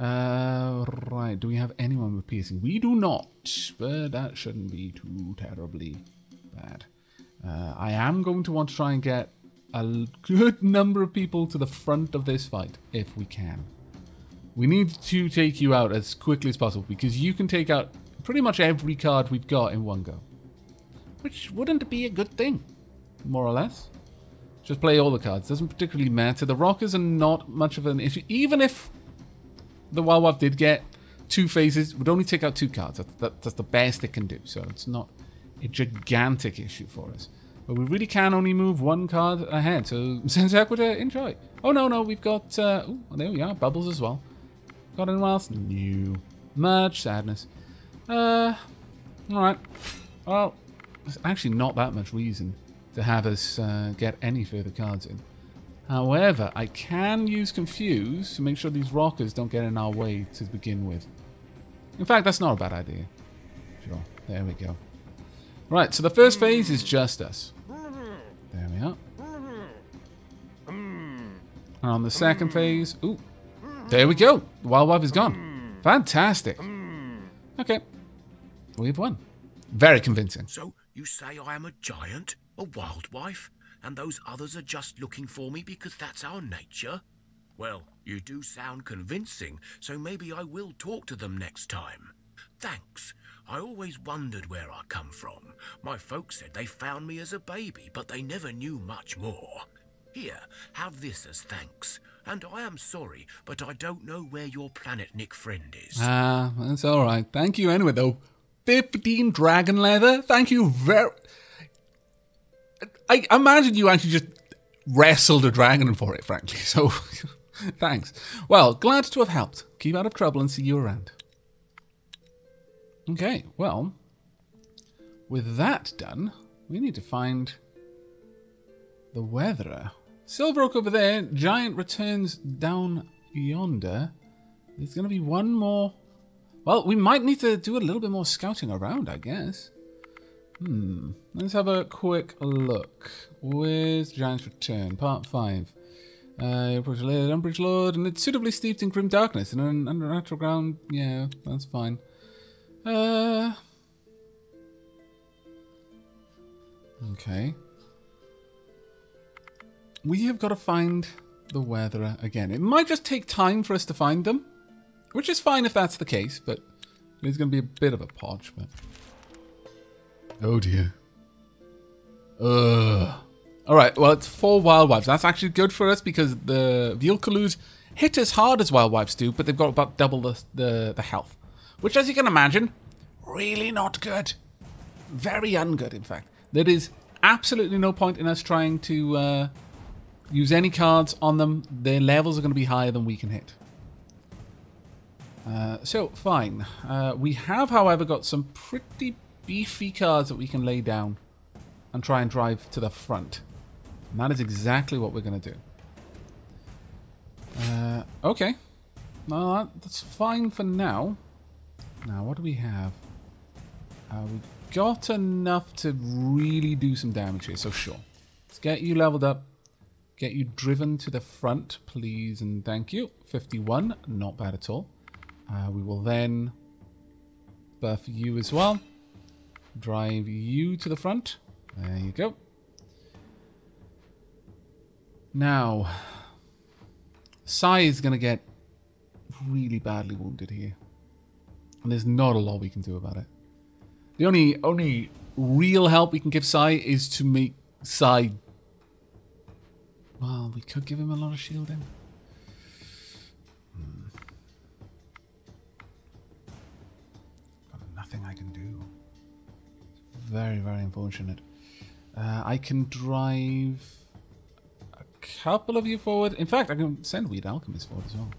Speaker 1: Uh, right, do we have anyone with piercing? We do not, but that shouldn't be too terribly bad. Uh, I am going to want to try and get a good number of people to the front of this fight, if we can. We need to take you out as quickly as possible, because you can take out pretty much every card we've got in one go. Which wouldn't be a good thing more or less. Just play all the cards. Doesn't particularly matter. The Rockers are not much of an issue. Even if the Wild did get two phases, would only take out two cards. That's, that, that's the best it can do. So it's not a gigantic issue for us. But we really can only move one card ahead. So *laughs* Zen Sequitur, enjoy. Oh, no, no. We've got... Uh, ooh, there we are. Bubbles as well. Got anyone else? New. Much sadness. Uh, Alright. Well, there's actually not that much reason to have us uh, get any further cards in. However, I can use Confuse to make sure these rockers don't get in our way to begin with. In fact, that's not a bad idea. Sure, there we go. Right, so the first phase is just us. There we are. And on the second phase, ooh, there we go. The wild wife is gone. Fantastic. Okay, we've won. Very convincing.
Speaker 2: So, you say I am a giant? A wild wife? And those others are just looking for me because that's our nature? Well, you do sound convincing, so maybe I will talk to them next time. Thanks. I always wondered where I come from. My folks said they found me as a baby, but they never knew much more. Here, have this as thanks. And I am sorry, but I don't know where your Planetnik friend is.
Speaker 1: Ah, that's all right. Thank you anyway, though. 15 dragon leather? Thank you very... I imagine you actually just wrestled a dragon for it, frankly. *laughs* So, thanks. Well, glad to have helped. Keep out of trouble and see you around. Okay, well, with that done, we need to find the weatherer. Silver Oak over there. Giant returns down yonder. There's going to be one more. Well, we might need to do a little bit more scouting around, I guess. Hmm. Let's have a quick look. Where's Giant's Return? Part 5. Uh, Umbridge Lord, Umbridge Lord, and it's suitably steeped in grim darkness and an unnatural ground. Yeah, that's fine. Uh. Okay. We have got to find the weatherer again. It might just take time for us to find them, which is fine if that's the case, but it's going to be a bit of a podge, but... Oh dear. Ugh. Alright, well it's four wild wives. That's actually good for us because the Veilcaloos hit as hard as wild wives do, but they've got about double the, the, the health. Which, as you can imagine, really not good. Very ungood, in fact. There is absolutely no point in us trying to uh, use any cards on them. Their levels are going to be higher than we can hit. Uh, so, fine. Uh, we have, however, got some pretty beefy cars that we can lay down and try and drive to the front. And that is exactly what we're going to do. Uh, okay. That's fine for now. Now, what do we have? Uh, we've got enough to really do some damage here, so sure. Let's get you leveled up. Get you driven to the front, please and thank you. 51, not bad at all. Uh, we will then buff you as well. Drive you to the front. There you go. Now, Sai is going to get really badly wounded here. And there's not a lot we can do about it. The only only real help we can give Sai is to make Sai... Well, we could give him a lot of shielding. Hmm. Got nothing I can very, very unfortunate. Uh, I can drive a couple of you forward. In fact, I can send Weird Alchemist forward as well.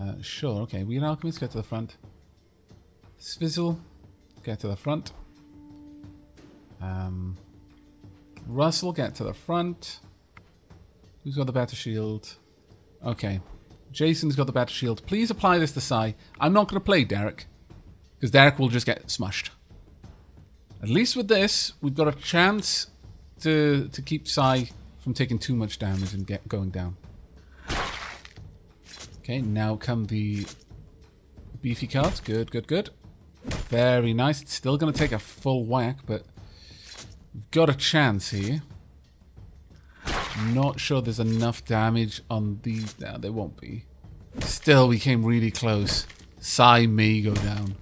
Speaker 1: Uh, sure, okay. Weird Alchemist, get to the front. Svizzle, get to the front. Um, Russell, get to the front. Who's got the better shield? Okay. Jason's got the better shield. Please apply this to Sai. I'm not going to play Derek. Because Derek will just get smushed. At least with this, we've got a chance to to keep Sai from taking too much damage and get going down. Okay, now come the beefy cards. Good, good, good. Very nice. It's still going to take a full whack, but we've got a chance here. Not sure there's enough damage on the... No, there won't be. Still, we came really close. Sai may go down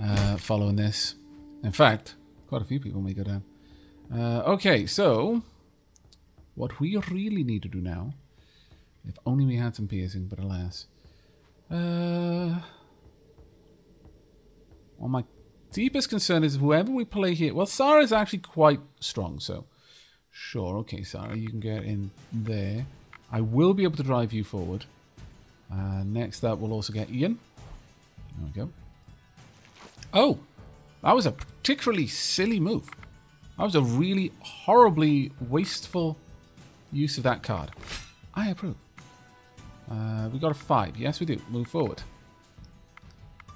Speaker 1: uh, following this. In fact, quite a few people may go down. Uh, okay, so... What we really need to do now... If only we had some piercing, but alas. Uh... Well, my deepest concern is whoever we play here... Well, Sarah is actually quite strong, so... Sure, okay, Sarah, you can get in there. I will be able to drive you forward. Uh, next up, we'll also get Ian. There we go. Oh, that was a particularly silly move. That was a really horribly wasteful use of that card. I approve. Uh, we got a five. Yes, we do. Move forward.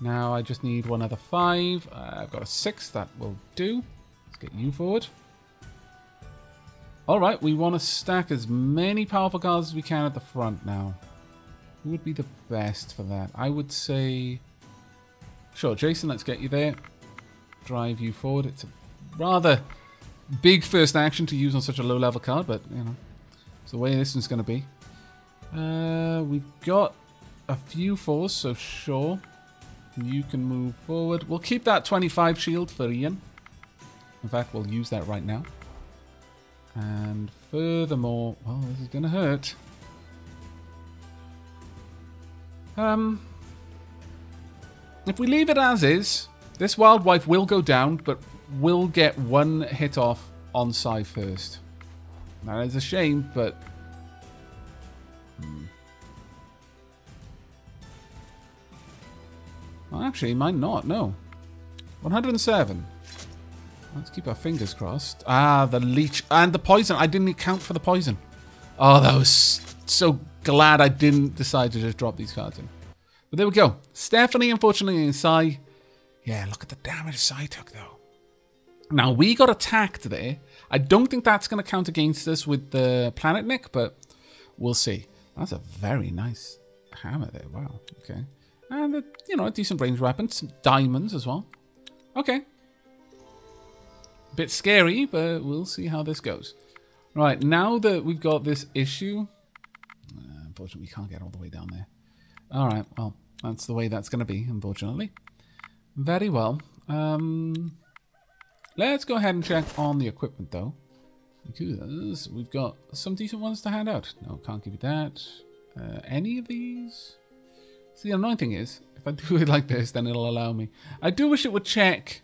Speaker 1: Now I just need one other five. Uh, I've got a six. That will do. Let's get you forward. Alright, we want to stack as many powerful cards as we can at the front now. Who would be the best for that? I would say... Sure, Jason, let's get you there. Drive you forward. It's a rather big first action to use on such a low-level card, but, you know, it's the way this one's going to be. Uh, we've got a few fours, so sure. You can move forward. We'll keep that 25 shield for Ian. In fact, we'll use that right now. And furthermore, well, this is going to hurt. Um, if we leave it as is, this wild wife will go down, but will get one hit off on Sai first. That is a shame, but... Hmm. Well, actually, might not, no. 107. Let's keep our fingers crossed. Ah, the leech. And the poison. I didn't account for the poison. Oh, that was so glad I didn't decide to just drop these cards in. But there we go. Stephanie, unfortunately, and Sai. Yeah, look at the damage Sai took, though. Now, we got attacked there. I don't think that's going to count against us with the Planetnik, but we'll see. That's a very nice hammer there. Wow. Okay. And, a, you know, a decent range weapon. Some diamonds as well. Okay. Bit scary, but we'll see how this goes. Right, now that we've got this issue... Uh, unfortunately, we can't get all the way down there. Alright, well, that's the way that's going to be, unfortunately. Very well. Um, let's go ahead and check on the equipment, though. We've got some decent ones to hand out. No, can't give you that. Uh, any of these? See, the annoying thing is, if I *laughs* do it like this, then it'll allow me. I do wish it would check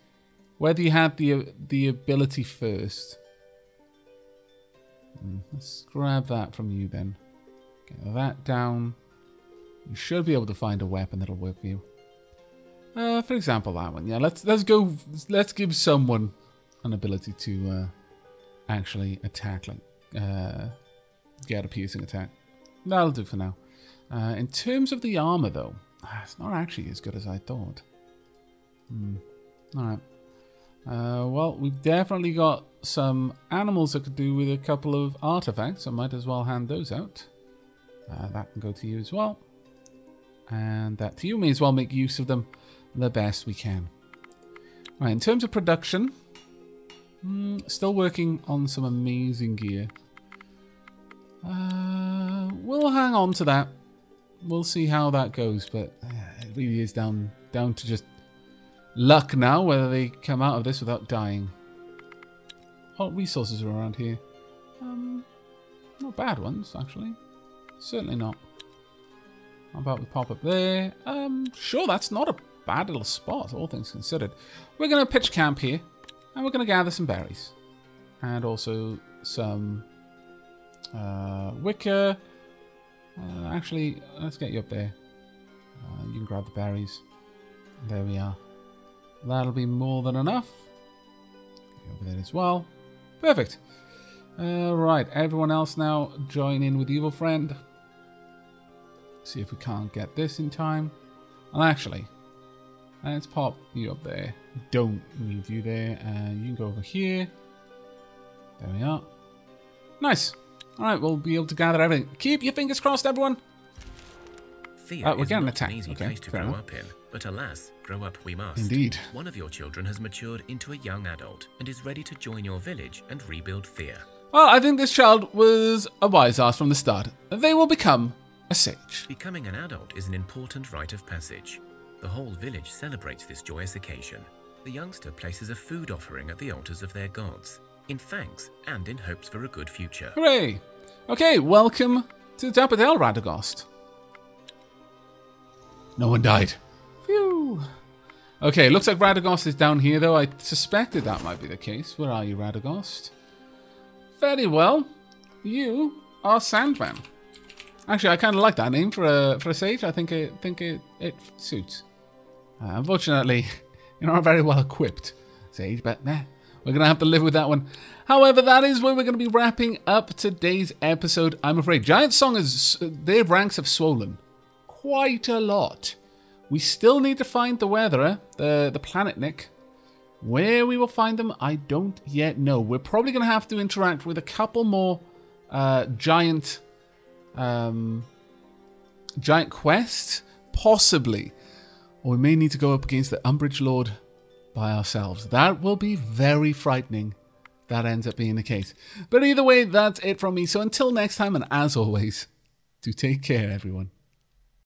Speaker 1: whether you had the the ability first. Hmm, let's grab that from you then. Get that down. You should be able to find a weapon that'll work for you. Uh, for example, that one. Yeah, let's let's go. Let's give someone an ability to uh, actually attack, like uh, get a piercing attack. That'll do for now. Uh, in terms of the armor, though, it's not actually as good as I thought. Hmm. All right. Uh, well, we've definitely got some animals that could do with a couple of artifacts. I might as well hand those out. Uh, that can go to you as well. And that to you may as well make use of them the best we can. Right, in terms of production, mm, still working on some amazing gear. Uh, we'll hang on to that. We'll see how that goes, but uh, it really is down down to just luck now, whether they come out of this without dying. What resources are around here? Um, not bad ones, actually. Certainly not. How about we pop up there? Um, sure, that's not a bad little spot, all things considered. We're going to pitch camp here. And we're going to gather some berries. And also some uh, wicker. Uh, actually, let's get you up there. Uh, you can grab the berries. There we are. That'll be more than enough. Get over there as well. Perfect. Uh, right, everyone else now join in with Evil Friend. See if we can't get this in time. And actually, let's pop you up there. Don't need you there. And you can go over here. There we are. Nice. All right, we'll be able to gather everything. Keep your fingers crossed, everyone.
Speaker 2: Thea
Speaker 1: Uh, we're getting attacked.
Speaker 2: an easy
Speaker 1: Okay,
Speaker 2: place to grow
Speaker 1: enough.
Speaker 2: up in, but alas, grow up we must.
Speaker 1: Indeed.
Speaker 2: One of your children has matured into a young adult and is ready to join your village and rebuild Thea.
Speaker 1: Well, I think this child was a wise ass from the start. They will become a sage.
Speaker 2: Becoming an adult is an important rite of passage. The whole village celebrates this joyous occasion. The youngster places a food offering at the altars of their gods, in thanks and in hopes for a good future.
Speaker 1: Hooray! Okay, welcome to Dapperdale Radagast. No one died. Phew. Okay, looks like Radagast is down here, though. I suspected that might be the case. Where are you, Radagast? Very well. You are Sandman. Actually, I kind of like that name for a for a sage. I think it think it it suits. Uh, unfortunately, *laughs* you're not very well equipped, Sage, but nah, we're going to have to live with that one. However, that is where we're going to be wrapping up today's episode, I'm afraid. Giant Song is, their ranks have swollen quite a lot. We still need to find the weatherer, the, the Planetnik. Where we will find them, I don't yet know. We're probably going to have to interact with a couple more uh, giant um, giant quests, possibly. Or we may need to go up against the Umbridge Lord by ourselves. That will be very frightening. That ends up being the case. But either way, that's it from me. So until next time, and as always, do take care, everyone.